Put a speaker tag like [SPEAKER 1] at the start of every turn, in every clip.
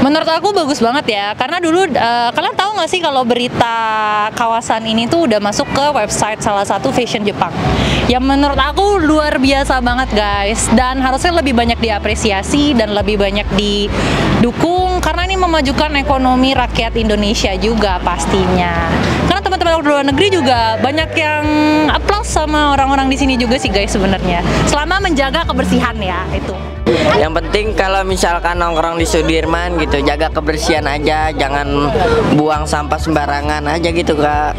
[SPEAKER 1] Menurut aku bagus banget ya, karena dulu uh, kalian tahu nggak sih kalau berita kawasan ini tuh udah masuk ke website salah satu fashion Jepang. Yang menurut aku luar biasa banget guys, dan harusnya lebih banyak diapresiasi dan lebih banyak didukung karena ini memajukan ekonomi rakyat Indonesia juga pastinya. Karena teman-teman luar negeri juga banyak yang applause sama orang-orang di sini juga sih guys sebenarnya. Selama menjaga kebersihan ya itu.
[SPEAKER 2] Yang penting kalau misalkan nongkrong di Sudirman gitu, jaga kebersihan aja, jangan buang sampah sembarangan aja gitu kak.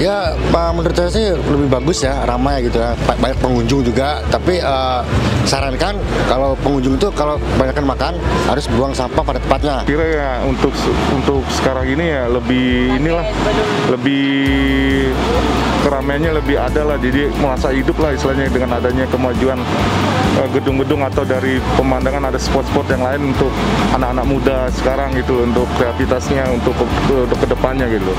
[SPEAKER 3] Ya, menurut saya sih lebih bagus ya, ramai gitu ya, banyak pengunjung juga. Tapi uh, sarankan kalau pengunjung itu kalau banyakkan makan harus buang sampah pada tempatnya.
[SPEAKER 4] Kira ya untuk untuk sekarang ini ya lebih inilah lebih keramaiannya lebih ada lah, jadi merasa hidup lah istilahnya dengan adanya kemajuan eh, gedung-gedung uh, atau dari pemandangan ada spot-spot yang lain untuk anak-anak muda sekarang gitu untuk kreativitasnya untuk untuk ke depannya gitu.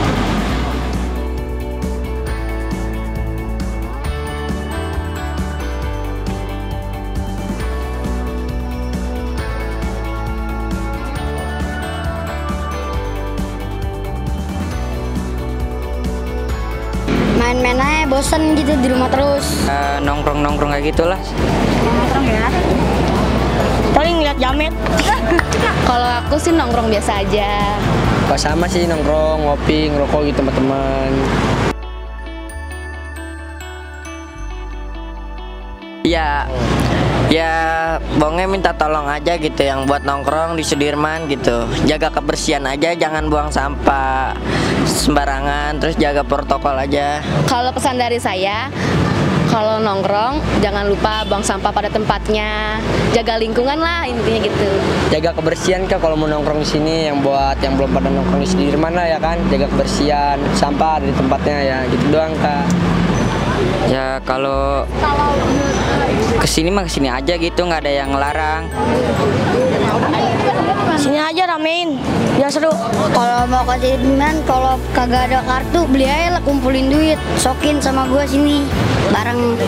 [SPEAKER 5] Main-main aja bosen gitu di rumah terus.
[SPEAKER 2] Uh, nongkrong-nongkrong kayak gitulah.
[SPEAKER 5] Nongkrong ya. Paling ngeliat jamet.
[SPEAKER 6] Kalau aku sih nongkrong biasa aja.
[SPEAKER 7] Pas sama sih nongkrong, ngopi, ngerokok gitu teman-teman.
[SPEAKER 2] Ya, ya Bonge minta tolong aja gitu yang buat nongkrong di Sudirman gitu. Jaga kebersihan aja, jangan buang sampah sembarangan Terus jaga protokol aja.
[SPEAKER 6] Kalau pesan dari saya kalau nongkrong jangan lupa buang sampah pada tempatnya. Jaga lingkungan lah intinya gitu.
[SPEAKER 7] Jaga kebersihan kak kalau mau nongkrong di sini? Yang buat yang belum pada nongkrong di sini mana ya kan? Jaga kebersihan sampah ada di tempatnya ya gitu doang kak
[SPEAKER 2] ya kalau ke sini mah ke sini aja gitu nggak ada yang ngelarang.
[SPEAKER 5] Sini aja ramein. Ya seru. Kalau mau ke Sudirman kalau kagak ada kartu beli aja lah kumpulin duit. Sokin sama gua sini bareng